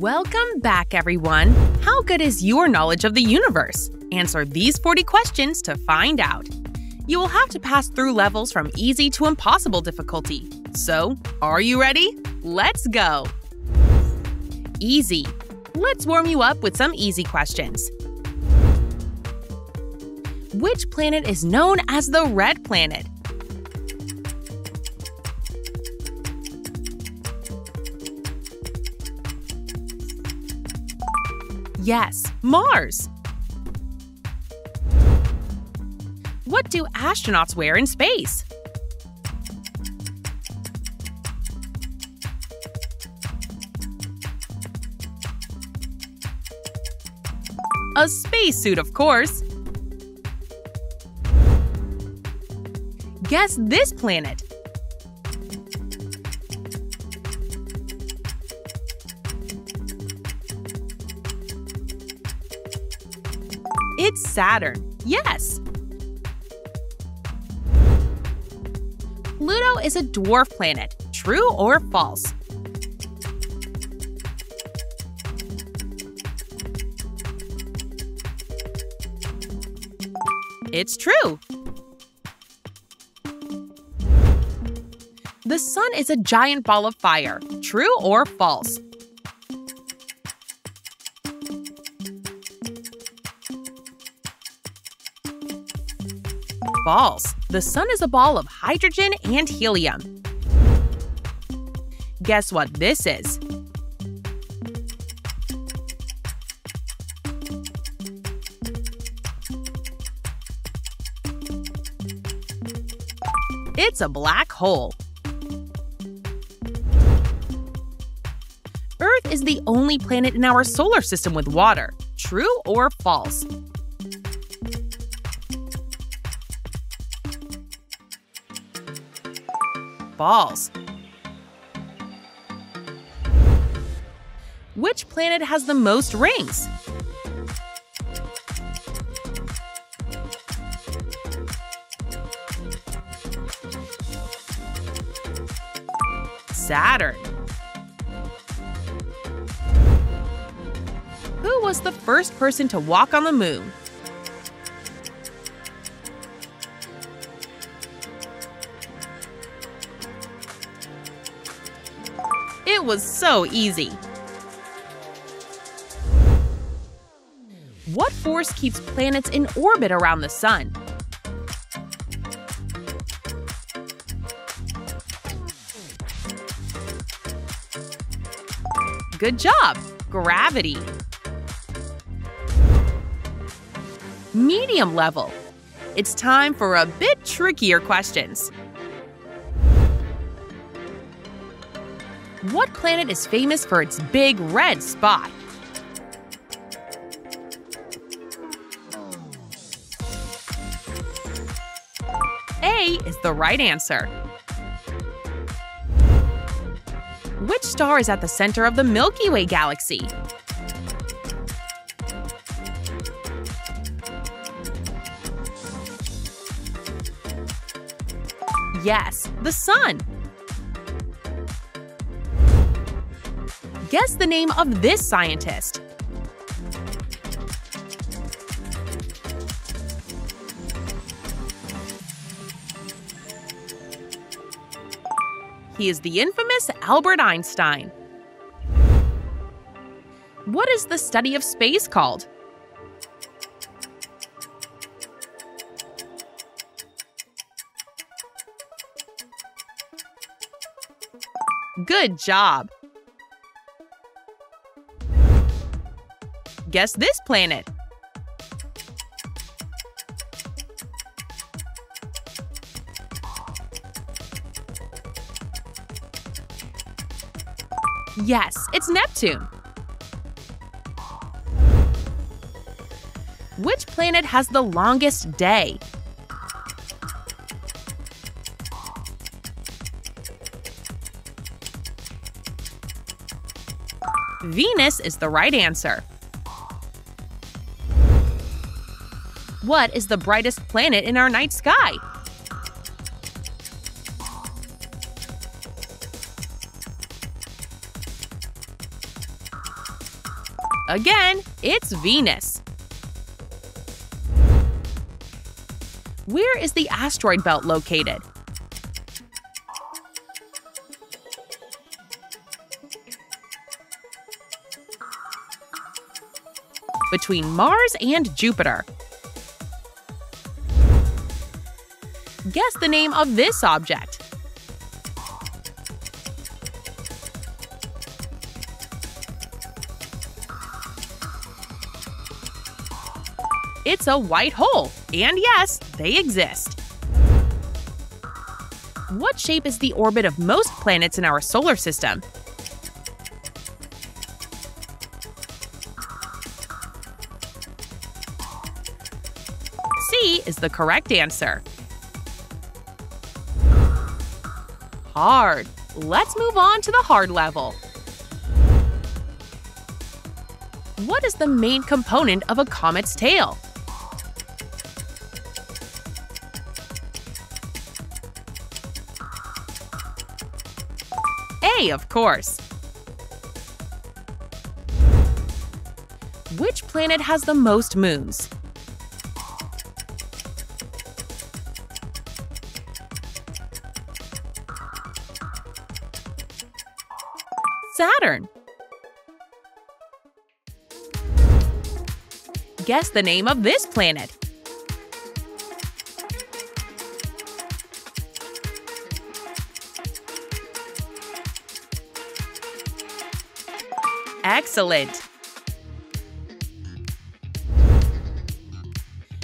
Welcome back, everyone! How good is your knowledge of the universe? Answer these 40 questions to find out. You will have to pass through levels from easy to impossible difficulty. So, are you ready? Let's go! Easy. Let's warm you up with some easy questions. Which planet is known as the Red Planet? Yes, Mars. What do astronauts wear in space? A spacesuit, of course. Guess this planet. Saturn. Yes. Pluto is a dwarf planet. True or false? It's true. The sun is a giant ball of fire. True or false? False. The sun is a ball of hydrogen and helium. Guess what this is? It's a black hole. Earth is the only planet in our solar system with water. True or false? False. Which planet has the most rings? Saturn. Who was the first person to walk on the moon? It was so easy. What force keeps planets in orbit around the sun? Good job! Gravity. Medium level. It's time for a bit trickier questions. What planet is famous for its big red spot? A is the right answer. Which star is at the center of the Milky Way galaxy? Yes, the Sun. Guess the name of this scientist. He is the infamous Albert Einstein. What is the study of space called? Good job! Guess this planet. Yes, it's Neptune. Which planet has the longest day? Venus is the right answer. What is the brightest planet in our night sky? Again, it's Venus. Where is the asteroid belt located? Between Mars and Jupiter. Guess the name of this object. It's a white hole, and yes, they exist. What shape is the orbit of most planets in our solar system? C is the correct answer. Hard. Let's move on to the hard level. What is the main component of a comet's tail? A, of course. Which planet has the most moons? Saturn. Guess the name of this planet. Excellent!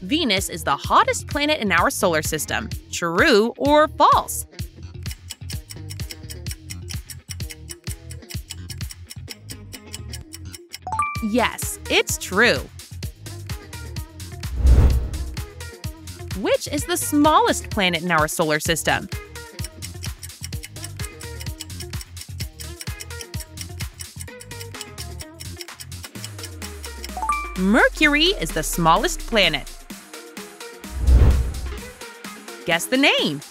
Venus is the hottest planet in our solar system. True or false? Yes, it's true. Which is the smallest planet in our solar system? Mercury is the smallest planet. Guess the name.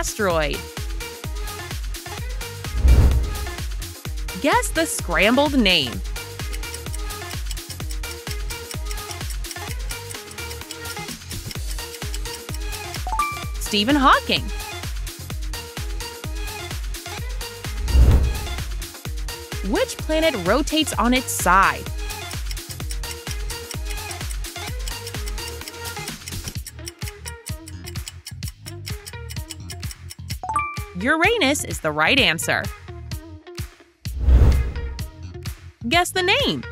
Asteroid. Guess the scrambled name. Stephen Hawking. Which planet rotates on its side? Uranus is the right answer. Guess the name.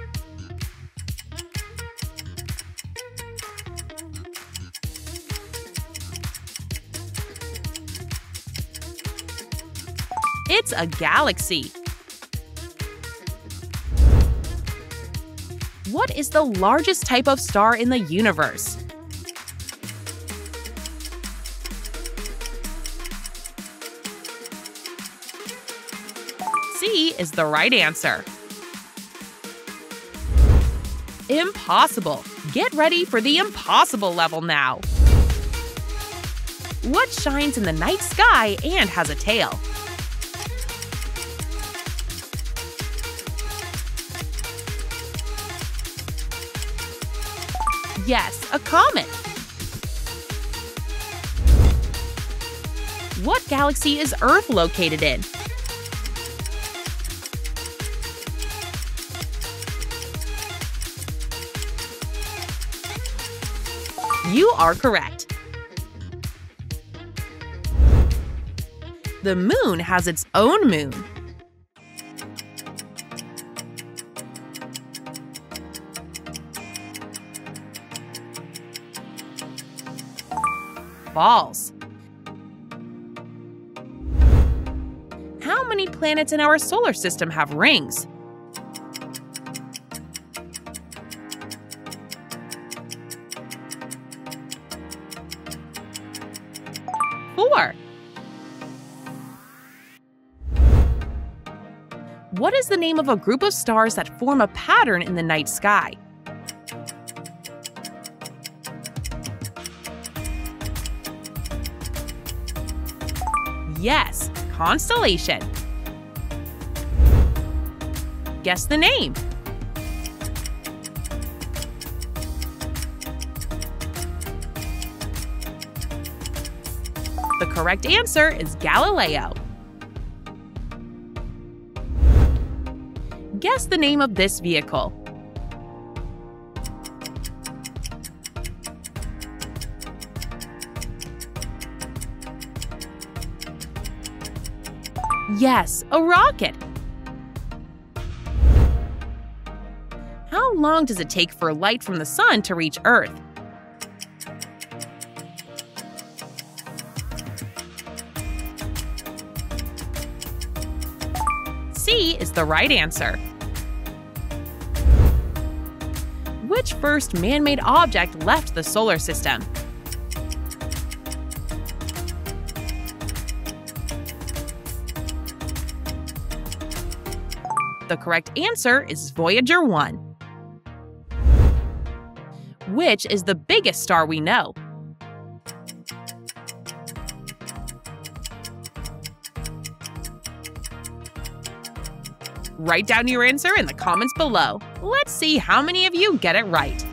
It's a galaxy. What is the largest type of star in the universe? Is the right answer. Impossible. Get ready for the impossible level now. What shines in the night sky and has a tail? Yes, a comet. What galaxy is Earth located in? You are correct. The moon has its own moon. False. How many planets in our solar system have rings? for? What is the name of a group of stars that form a pattern in the night sky? Yes, constellation. Guess the name. Correct answer is Galileo. Guess the name of this vehicle. Yes, a rocket. How long does it take for light from the sun to reach Earth? C is the right answer. Which first man made object left the solar system? The correct answer is Voyager 1. Which is the biggest star we know? Write down your answer in the comments below. Let's see how many of you get it right.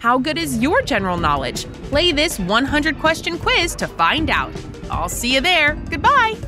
How good is your general knowledge? Play this 100 question quiz to find out. I'll see you there. Goodbye.